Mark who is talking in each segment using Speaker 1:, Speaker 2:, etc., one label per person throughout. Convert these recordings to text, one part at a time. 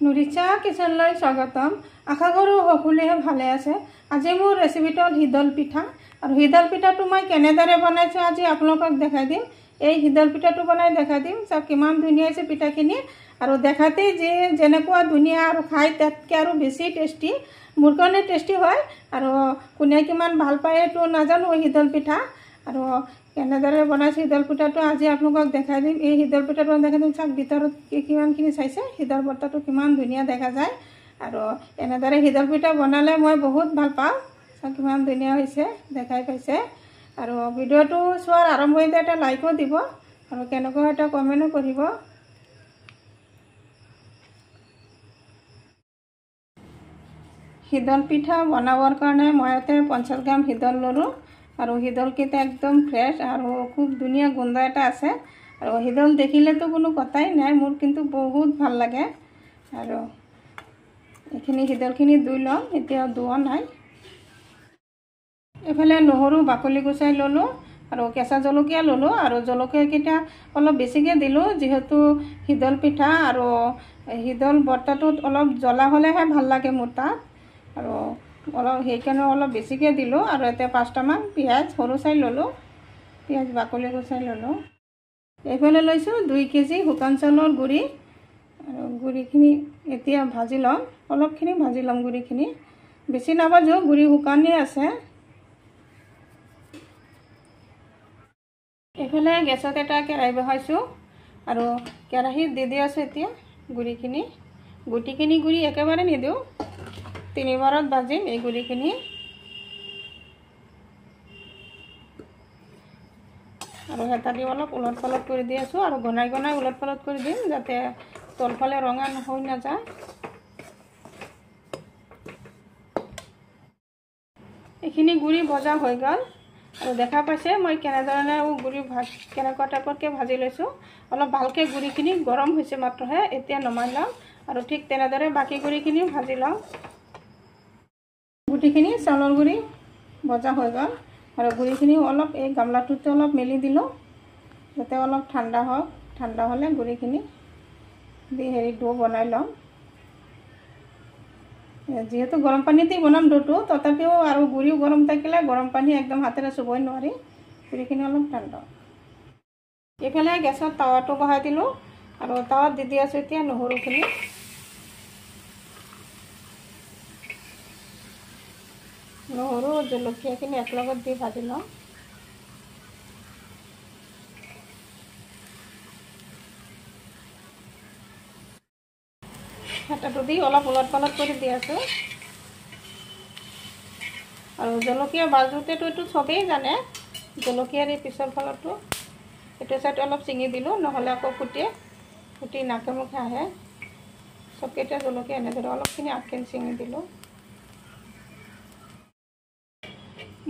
Speaker 1: নুৰিচা কিচেনলৈ স্বাগতম। আশা কৰোঁ সকলোৱে ভালে আছে। আজি মোৰ ৰেচিপিটো হ'ল শীতল পিঠা। আৰু শীতল পিঠাটো মই কেনেদৰে বনাইছোঁ আজি আপোনালোকক দেখাই দিম। এই শীতল পিঠাটো বনাই দেখাই দিম চাওক কিমান ধুনীয়া হৈছে পিঠাখিনি। আৰু দেখাতেই যি যেনেকুৱা ধুনীয়া আৰু খাই তাতকৈ আৰু বেছি টেষ্টি মোৰ কাৰণে টেষ্টি হয়। আৰু কোনে কিমান ভাল পায় সেইটো নাজানো শীতল পিঠা। আৰু কেনেদৰে বনাইছোঁ শীতল পিঠাটো আজি আপোনালোকক দেখাই দিম। এই শীতল পিঠাটো দেখাই দিম। চাওক ভিতৰত কিমানখিনি চাইছে। শীতল বৰ্তাটো কিমান ধুনীয়া দেখা যায়। আৰু এনেদৰে শীতল পিঠা বনালে মই বহুত ভাল পাওঁ। চাওক কিমান ধুনীয়া হৈছে দেখাই পাইছে। আৰু ভিডিঅ'টো চোৱাৰ আৰম্ভণিতে এটা লাইকো দিব আৰু কেনেকুৱা এটা কমেণ্টো কৰিব শীতল পিঠা বনাবৰ কাৰণে মই ইয়াতে পঞ্চাছ গ্ৰাম শীতল ল'লোঁ। আৰু শীতলকেইটা একদম ফ্ৰেছ আৰু খুব ধুনীয়া গোন্ধ এটা আছে। আৰু শীতল দেখিলেতো কোনো কথাই নাই মোৰ কিন্তু বহুত ভাল লাগে। আৰু এইখিনি শীতলখিনি ধুই ল'ম এতিয়া ধোৱা নাই। এইফালে নহৰু বাকলি গুচাই ল'লোঁ আৰু কেঁচা জলকীয়া ল'লোঁ আৰু জলকীয়াকেইটা অলপ বেছিকৈ দিলোঁ যিহেতু শীতল পিঠা আৰু শীতল বৰ্তাটোত অলপ জ্বলা হ'লেহে ভাল লাগে মোৰ তাত। আৰু অলপ সেইকাৰণে অলপ বেছিকৈ দিলোঁ আৰু এতিয়া পাঁচটামান পিঁয়াজ সৰু চাই ল'লোঁ। পিঁয়াজ বাকলি গুচাই ল'লোঁ। এইফালে লৈছোঁ দুই কেজি শুকান চাউলৰ গুড়ি। আৰু গুড়িখিনি এতিয়া ভাজি ল'ম অলপখিনি ভাজি ল'ম গুড়িখিনি। বেছি নাভাজোঁ গুড়ি শুকানেই আছে। এইফালে গেছত এটা কেৰাহী বহাইছোঁ আৰু কেৰাহীত দি দি আছোঁ এতিয়া গুড়িখিনি। গুটিখিনি গুড়ি একেবাৰে নিদিওঁ। তিনিবাৰত ভাজিম এই গুড়িখিনি আৰু হেতা দি অলপ ওলট পালট কৰি দি আছোঁ আৰু ঘনাই ঘনাই ওলট পালট কৰি দিম যাতে তলফালে ৰঙা হৈ নাযায়। এইখিনি গুড়ি ভজা হৈ গ'ল আৰু দেখা পাইছে মই কেনেধৰণে গুড়ি ভাজ কেনেকুৱা টাইপতকৈ ভাজি লৈছোঁ। অলপ ভালকৈ গুড়িখিনি গৰম হৈছে মাত্ৰহে এতিয়া নমাই ল'ম আৰু ঠিক তেনেদৰে বাকী গুড়িখিনিও ভাজি ল'ম গুটিখিনি চাউলৰ গুড়ি ভজা হৈ গ'ল। আৰু গুড়িখিনি অলপ এই গামলাটোতে অলপ মেলি দিলোঁ যাতে অলপ ঠাণ্ডা হওক। ঠাণ্ডা হ'লে গুড়িখিনি দি হেৰি ডো বনাই ল'ম। যিহেতু গৰম পানীতেই বনাম ডোটো তথাপিও আৰু গুড়িও গৰম থাকিলে গৰম পানী একদম হাতেৰে চুবই নোৱাৰি। গুড়িখিনি অলপ ঠাণ্ডা এইফালে গেছত টাৱাটো বহাই দিলোঁ। আৰু টাৱাত দি দি আছোঁ এতিয়া নহৰুখিনি। নহৰু জলকীয়াখিনি একেলগত দি ভাজি লওঁ হেতাটো দি অলপ ওলট পালট কৰি দি আছোঁ। আৰু জলকীয়া ভাজোতেতো এইটো চবেই জানে জলকীয়াৰ এই পিছৰ ফালতো এইটো চাইড অলপ ছিঙি দিলোঁ, নহ'লে আকৌ ফুটি ফুটি নাকে মুখে আহে। চবকেইটা জলকীয়া এনেদৰে অলপখিনি আগখিনি ছিঙি দিলোঁ।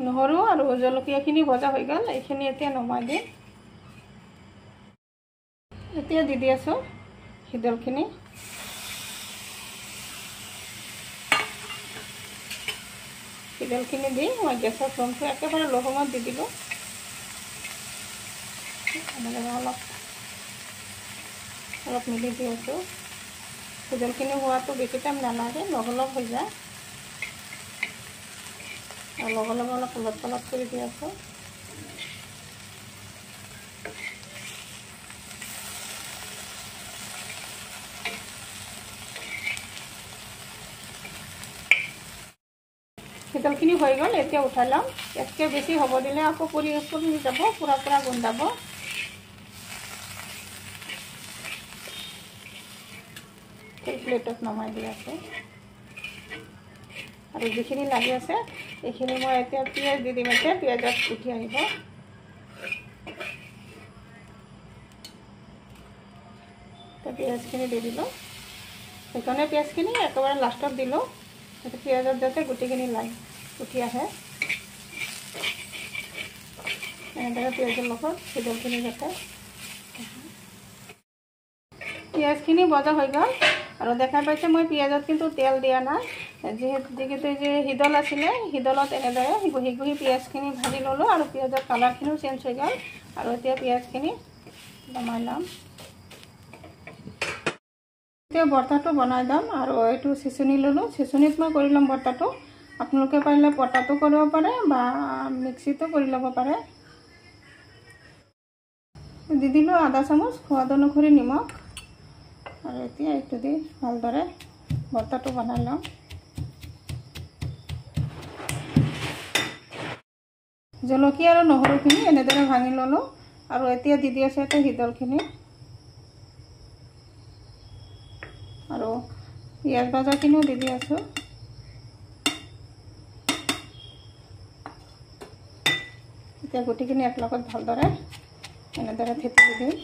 Speaker 1: নহৰু আৰু জলকীয়াখিনি ভজা হৈ গ'ল এইখিনি এতিয়া নমাই দিম। এতিয়া দি দি আছোঁ শীতলখিনি শীতলখিনি দি মই গেছৰ ফ্লেমটো একেবাৰে ল' সময়ত দি দিলোঁ। অলপ অলপ মিলি দি আছোঁ শীতলখিনি হোৱাটো বেছি টাইম নালাগে লগ লগ হৈ যায়। লগে লগে অলপ ওলট পালট কৰি দি আছোঁ। শীতলখিনি হৈ গ'ল এতিয়া উঠাই ল'ম। ইয়াতকৈ বেছি হ'ব দিলে আকৌ পুৰি পুৰি যাব পূৰা পূৰা গোন্ধাব। প্লেটত নমাই দি আছোঁ। আৰু যিখিনি লাগি আছে এইখিনি মই এতিয়া পিঁয়াজ দি দিম। এতিয়া পিঁয়াজত উঠি আহিব। পিঁয়াজখিনি দি দিলোঁ। সেইকাৰণে পিঁয়াজখিনি একেবাৰে লাষ্টত দিলোঁ। পিঁয়াজত যাতে গুটিখিনি লাগ উঠি আহে। এনেদৰে পিঁয়াজৰ লগত শীতলখিনি যাতে পিঁয়াজখিনি ভজা হৈ গ'ল। আৰু দেখা পাইছে মই পিঁয়াজত কিন্তু তেল দিয়া নাই। যিহেতু যিহেতু যে শীতল আছিলে শীতলত এনেদৰে গুহি গুহি পিঁয়াজখিনি ভাজি ল'লোঁ আৰু পিঁয়াজৰ কালাৰখিনিও চেঞ্জ হৈ গ'ল। আৰু এতিয়া পিঁয়াজখিনি নমাই ল'ম। এতিয়া বৰ্তাটো বনাই যাম আৰু এইটো চিচনি ল'লোঁ। চিচনিত মই কৰি ল'ম বৰ্তাটো। আপোনালোকে পাৰিলে পটাটো কৰিব পাৰে বা মিক্সিতো কৰি ল'ব পাৰে। দি দিলোঁ আধা চামুচ সোৱাদ অনুসৰি নিমখ। আৰু এতিয়া এইটো দি ভালদৰে বৰ্তাটো বনাই ল'ম। জলকীয়া আৰু নহৰুখিনি এনেদৰে ভাঙি ল'লোঁ আৰু এতিয়া দি দি আছোঁ এতিয়া শীতলখিনি আৰু পিঁয়াজ ভাজাখিনিও দি দি আছোঁ। এতিয়া গুটিখিনি একেলগত ভালদৰে এনেদৰে থেতি দিম।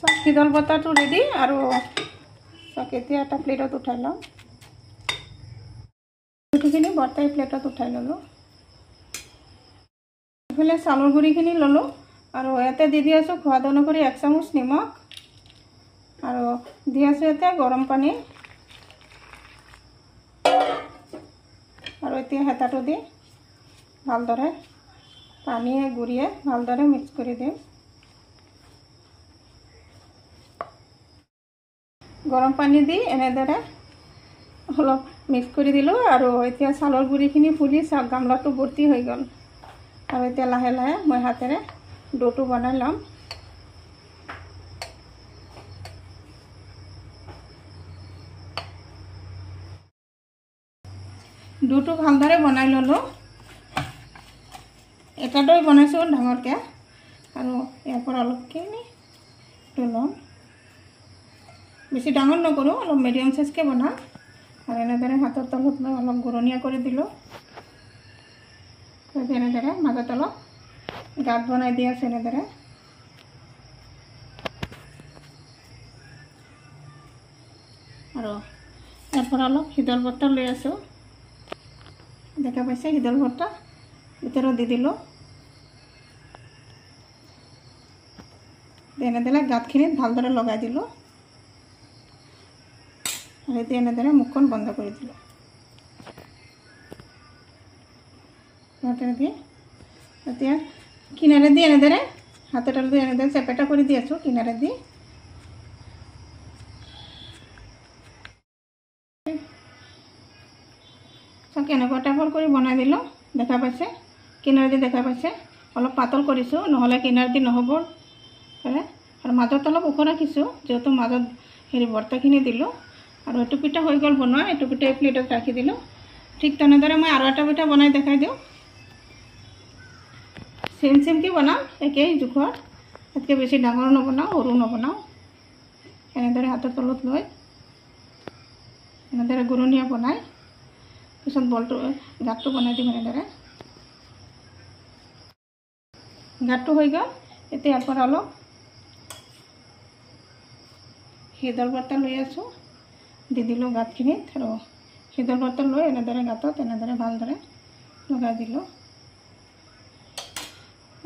Speaker 1: চব শীতল বতাহটো ৰেডি আৰু চক এতিয়া এটা প্লেটত উঠাই ল'ম। গুটিখিনি বৰ্তাই প্লেটত উঠাই ল'লোঁ। এইফালে চাউলৰ গুড়িখিনি ল'লোঁ আৰু ইয়াতে দি দি আছোঁ সোৱাদ অনুসৰি এক চামুচ নিমখ আৰু দি আছোঁ ইয়াতে গৰম পানী। আৰু এতিয়া হেতাটো দি ভালদৰে পানীয়ে, গুড়িয়ে ভালদৰে মিক্স কৰি দিম। গৰম পানী দি এনেদৰে অলপ মিক্স কৰি দিলোঁ আৰু এতিয়া চাউলৰ গুড়িখিনি ফুলি চাওক গামলাটো ভৰ্তি হৈ গ'ল। আৰু এতিয়া লাহে লাহে মই হাতেৰে ডোটো বনাই ল'ম। ডোটো ভালদৰে বনাই ল'লোঁ। এটা দৈ বনাইছোঁ ডাঙৰকৈ। আৰু ইয়াৰ পৰা অলপখিনি ল'ম। বেছি ডাঙৰ নকৰোঁ অলপ মিডিয়াম চাইজকৈ বনাম। আৰু এনেদৰে হাতৰ তলত অলপ ঘূৰণীয়া কৰি দিলোঁ। এনেদৰে মাজত অলপ গাঁত বনাই দি আছোঁ এনেদৰে আৰু ইয়াৰ পৰা অলপ শীতল বৰ্তা লৈ আছোঁ। দেখা পাইছে, শীতল বৰ্তা ভিতৰত দি দিলোঁ। এনেদৰে গাঁতখিনিত ভালদৰে লগাই দিলোঁ। আৰু এতিয়া এনেদৰে মুখখন বন্ধ কৰি দিলোঁ। দি এতিয়া কিনাৰে দি এনেদৰে হাতৰ দি এনেদৰে চেপেটা কৰি দি আছোঁ কিনাৰে দি। কেনেকুৱা টাইপৰ কৰি বনাই দিলোঁ দেখা পাইছে? কিনাৰে দি দেখা পাইছে? অলপ পাতল কৰিছোঁ নহ'লে কিনাৰে দি নহ'ব। আৰু মাজত অলপ ওখ ৰাখিছোঁ যিহেতু মাজত হেৰি বৰ্তাখিনি দিলোঁ। আৰু এইটো পিঠা হৈ গ'ল বনোৱা এইটো পিঠা প্লেটত ৰাখি দিলোঁ। ঠিক তেনেদৰে মই আৰু এটা পিঠা বনাই দেখাই দিওঁ। চেম চেমকৈ বনাওঁ একেই জোখৰ। তাতকৈ বেছি ডাঙৰ নবনাওঁ সৰু নবনাওঁ। এনেদৰে হাতৰ তলত লৈ এনেদৰে ঘূৰণীয়া বনাই। পিছত বলটো গাঁতটো বনাই দিম এনেদৰে। গাঁতটো হৈ গ'ল এতিয়া ইয়াৰ পৰা অলপ শীতল বৰ্তা লৈ আছোঁ। দি দিলোঁ গাঁতখিনিত আৰু শীতল বৰ্তা লৈ এনেদৰে গাঁতত, এনেদৰে ভালদৰে লগাই দিলোঁ।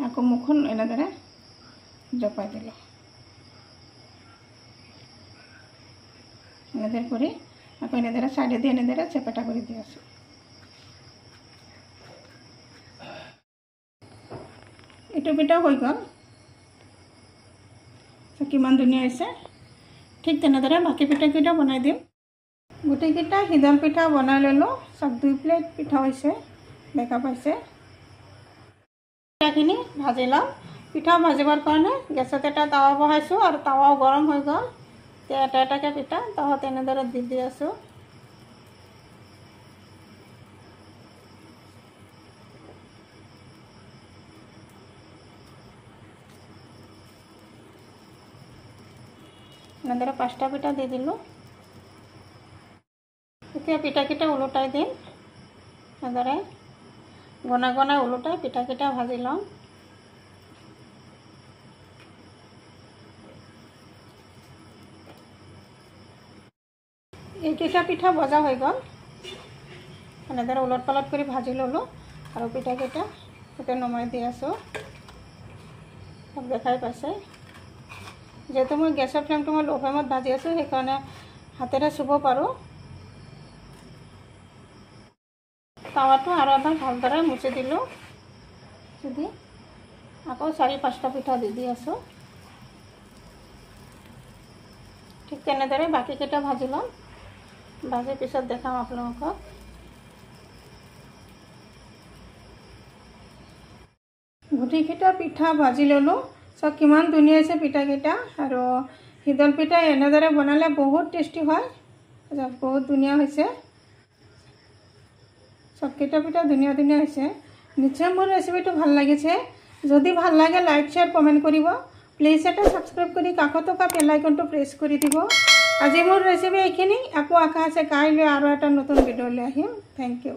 Speaker 1: আকৌ মুখখন এনেদৰে জপাই দিলোঁ। এনেদৰে কৰি আকৌ এনেদৰে চাইডেদি এনেদৰে চেপেটা কৰি দি আছোঁ। এইটো পিঠাও হৈ গ'ল। কিমান ধুনীয়া হৈছে। ঠিক তেনেদৰে বাকী পিঠাকেইটা বনাই দিম। গোটেইকেইটা সিদল পিঠা বনাই ল'লোঁ চব দুই প্লেট পিঠা হৈছে দেখা পাইছে পিঠাখিনি ভাজি ল'ম। পিঠা ভাজিবৰ কাৰণে গেছত এটা টাৱা বহাইছোঁ আৰু টাৱাও গৰম হৈ গ'ল। এতিয়া এটা এটাকৈ পিঠা তাহত এনেদৰে দি দি আছোঁ। এনেদৰে পাঁচটা পিঠা দি দিলোঁ। এতিয়া পিঠাকেইটা ওলোটাই দিম। এনেদৰে গনাই গনাই ওলোটাই পিঠাকেইটা ভাজি ল'ম এইকেইটা পিঠা ভজা হৈ গ'ল। এনেদৰে ওলট পালট কৰি ভাজি ল'লোঁ আৰু পিঠাকেইটা তাতে নমাই দি আছোঁ। দেখাই পাইছে। যিহেতু মই গেছৰ ফ্লেমটো মই ল' ফ্লেমত ভাজি আছোঁ, সেইকাৰণে হাতেৰে চুব পাৰোঁ। টাৱাটো আৰু এবাৰ ভালদৰে মুচি দিলোঁ। যদি আকৌ চাৰি পাঁচটা পিঠা দি দি আছোঁ। ঠিক তেনেদৰে বাকীকেইটা ভাজি ল'ম। ভাজি পিছত দেখাম আপোনালোকক। গোটেইকেইটা পিঠা ভাজি ল'লোঁ। চব কিমান ধুনীয়া হৈছে পিঠাকেইটা। আৰু শীতল পিঠা এনেদৰে বনালে বহুত টেষ্টি হয়। বহুত ধুনীয়া হৈছে। চবকেইটা পিঠা ধুনীয়া ধুনীয়া হৈছে। নিশ্চয় মোৰ ৰেচিপিটো ভাল লাগিছে। যদি ভাল লাগে লাইক শ্বেয়াৰ কমেণ্ট কৰিব। প্লিজ এটা ছাবস্ক্ৰাইব কৰি কাষত থকা বেল আইকনটো প্ৰেছ কৰি দিব। আজি মোৰ ৰেচিপি এইখিনি। আকৌ আশা আছে কাইলৈ আৰু এটা নতুন ভিডিঅ'লৈ আহিম। Thank U